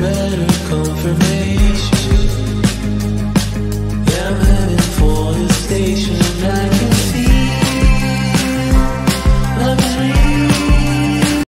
better come me.